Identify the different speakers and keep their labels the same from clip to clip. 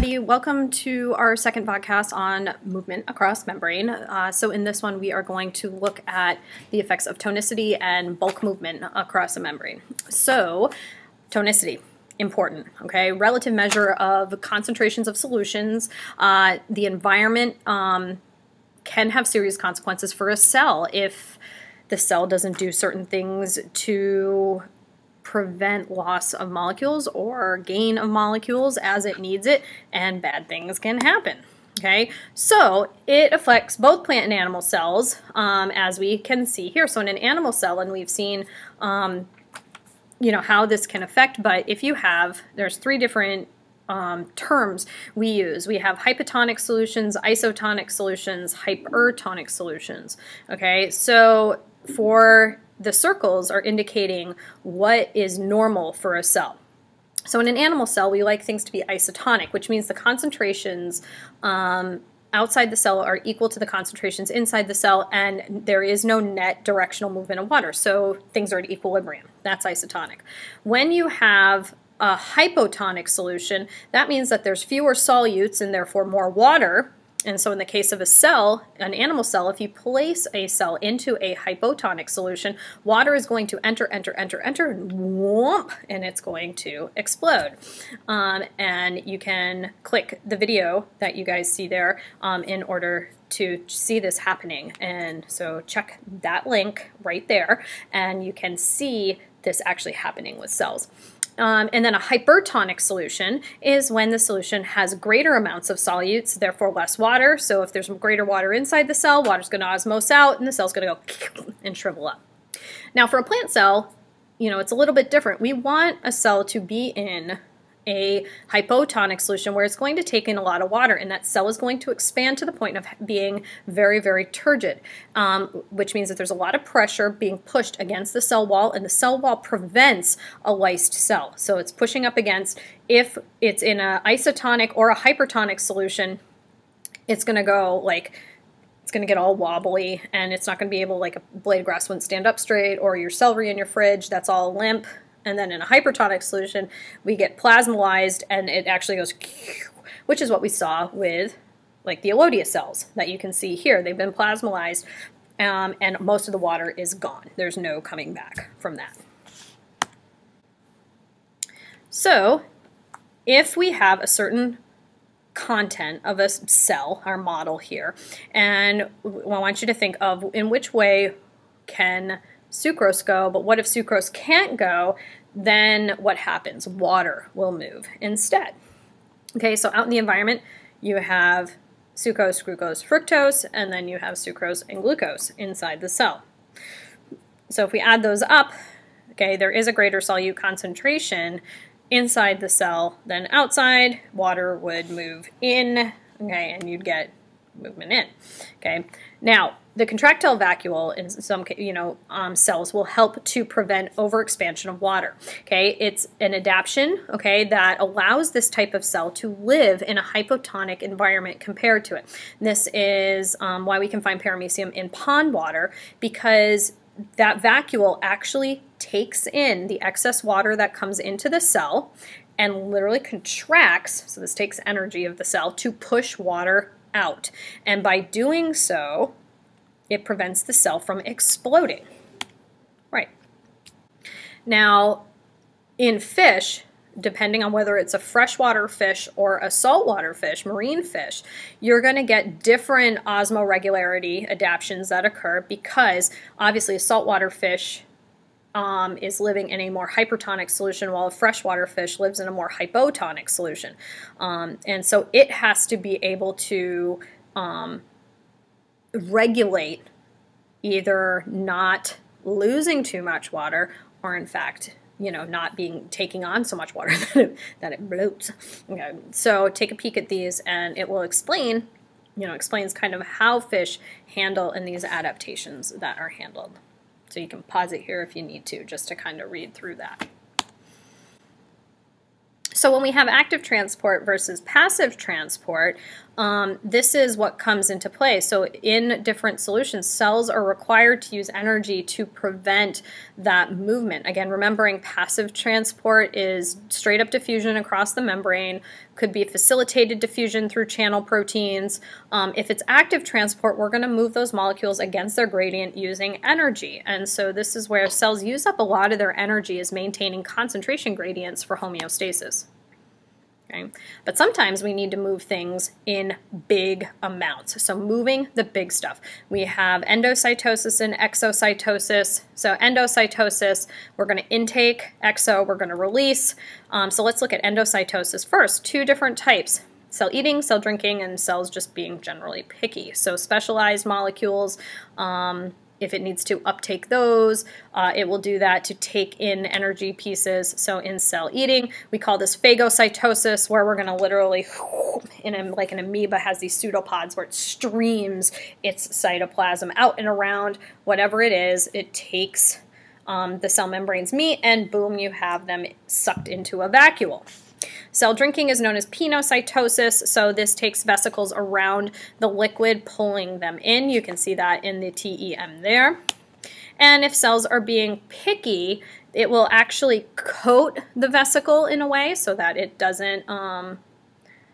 Speaker 1: everybody. Welcome to our second podcast on movement across membrane. Uh, so, in this one, we are going to look at the effects of tonicity and bulk movement across a membrane. So, tonicity important okay relative measure of concentrations of solutions uh, the environment um, can have serious consequences for a cell if the cell doesn't do certain things to prevent loss of molecules or gain of molecules as it needs it, and bad things can happen. Okay, so it affects both plant and animal cells, um, as we can see here. So in an animal cell, and we've seen, um, you know, how this can affect. But if you have, there's three different um, terms we use. We have hypotonic solutions, isotonic solutions, hypertonic solutions. Okay, so for the circles are indicating what is normal for a cell. So in an animal cell, we like things to be isotonic, which means the concentrations um, outside the cell are equal to the concentrations inside the cell, and there is no net directional movement of water. So things are at equilibrium. That's isotonic. When you have a hypotonic solution, that means that there's fewer solutes and therefore more water and so in the case of a cell, an animal cell, if you place a cell into a hypotonic solution, water is going to enter, enter, enter, enter, and whoomp, and it's going to explode. Um, and you can click the video that you guys see there um, in order to see this happening. And so check that link right there, and you can see this actually happening with cells. Um, and then a hypertonic solution is when the solution has greater amounts of solutes, therefore less water. So if there's greater water inside the cell, water's going to osmose out and the cell's going to go and shrivel up. Now for a plant cell, you know, it's a little bit different. We want a cell to be in a hypotonic solution where it's going to take in a lot of water and that cell is going to expand to the point of being very, very turgid, um, which means that there's a lot of pressure being pushed against the cell wall and the cell wall prevents a lysed cell. So it's pushing up against, if it's in an isotonic or a hypertonic solution, it's going to go like it's going to get all wobbly and it's not going to be able like a blade of grass wouldn't stand up straight or your celery in your fridge that's all limp and then in a hypertonic solution, we get plasmolyzed and it actually goes, which is what we saw with like the Elodea cells that you can see here. They've been plasmolyzed um, and most of the water is gone. There's no coming back from that. So if we have a certain content of a cell, our model here, and I want you to think of in which way can sucrose go, but what if sucrose can't go? Then what happens? Water will move instead. Okay, so out in the environment, you have sucrose, glucose, fructose, and then you have sucrose and glucose inside the cell. So if we add those up, okay, there is a greater solute concentration inside the cell than outside. Water would move in, okay, and you'd get movement in. Okay, now the contractile vacuole in some you know um, cells will help to prevent overexpansion of water. Okay, it's an adaptation. Okay, that allows this type of cell to live in a hypotonic environment compared to it. This is um, why we can find paramecium in pond water because that vacuole actually takes in the excess water that comes into the cell and literally contracts, so this takes energy of the cell, to push water out. And by doing so, it prevents the cell from exploding. Right. Now, in fish, depending on whether it's a freshwater fish or a saltwater fish, marine fish, you're going to get different osmoregularity adaptations that occur because obviously a saltwater fish um, is living in a more hypertonic solution while a freshwater fish lives in a more hypotonic solution. Um, and so it has to be able to um, regulate either not losing too much water or in fact you know not being taking on so much water that it, that it bloats okay. so take a peek at these and it will explain you know explains kind of how fish handle in these adaptations that are handled so you can pause it here if you need to, just to kind of read through that. So when we have active transport versus passive transport, um, this is what comes into play. So, in different solutions, cells are required to use energy to prevent that movement. Again, remembering passive transport is straight up diffusion across the membrane, could be facilitated diffusion through channel proteins. Um, if it's active transport, we're going to move those molecules against their gradient using energy. And so, this is where cells use up a lot of their energy is maintaining concentration gradients for homeostasis. Okay? But sometimes we need to move things in big amounts. So moving the big stuff. We have endocytosis and exocytosis. So endocytosis, we're going to intake. Exo, we're going to release. Um, so let's look at endocytosis first. Two different types. Cell eating, cell drinking, and cells just being generally picky. So specialized molecules, um, if it needs to uptake those, uh, it will do that to take in energy pieces. So in cell eating, we call this phagocytosis, where we're going to literally, in a, like an amoeba has these pseudopods where it streams its cytoplasm out and around whatever it is. It takes um, the cell membrane's meat, and boom, you have them sucked into a vacuole. Cell drinking is known as pinocytosis, so this takes vesicles around the liquid, pulling them in. You can see that in the TEM there. And if cells are being picky, it will actually coat the vesicle in a way so that it doesn't, um,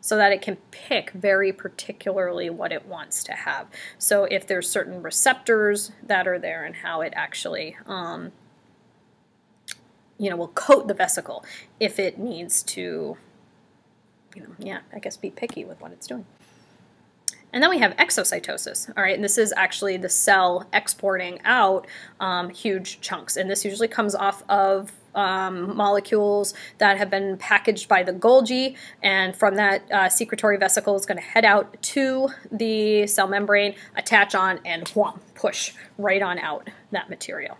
Speaker 1: so that it can pick very particularly what it wants to have. So if there's certain receptors that are there and how it actually um, you know, will coat the vesicle if it needs to, you know, yeah, I guess be picky with what it's doing. And then we have exocytosis, all right, and this is actually the cell exporting out um, huge chunks, and this usually comes off of um, molecules that have been packaged by the Golgi, and from that uh, secretory vesicle is going to head out to the cell membrane, attach on, and whomp, push right on out that material.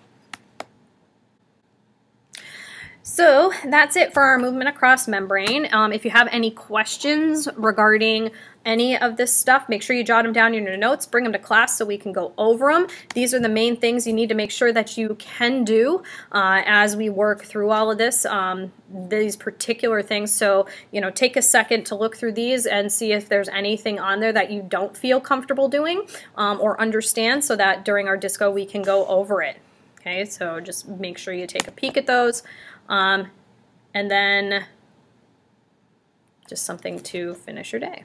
Speaker 1: So that's it for our movement across membrane. Um, if you have any questions regarding any of this stuff, make sure you jot them down in your notes, bring them to class so we can go over them. These are the main things you need to make sure that you can do uh, as we work through all of this, um, these particular things. So, you know, take a second to look through these and see if there's anything on there that you don't feel comfortable doing um, or understand so that during our disco we can go over it. Okay, so just make sure you take a peek at those. Um, and then just something to finish your day.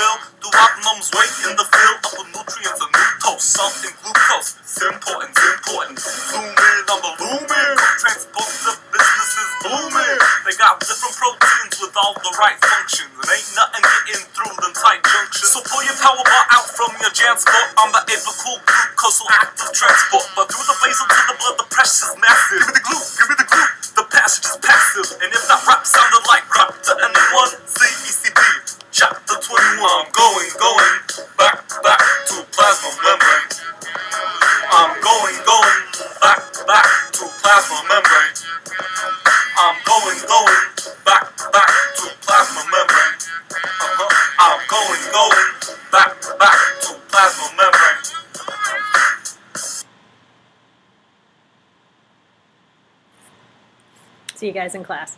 Speaker 2: bill. vitamins numbs weight
Speaker 3: in the field, up with nutrients and glucose, salt and glucose. Important, important. Zoom in, I'm looming. Transport the business
Speaker 2: is booming. They got different proteins with all the right functions, and ain't nothing getting through them tight junctions. So pull your power bar out from your jansport. I'm the apical glucose active transport, but through the basal
Speaker 3: to the blood,
Speaker 2: the pressure's massive. Give me the glue, give me the glue. The passage is passive, and if that rap sounded like rap to an you guys in class.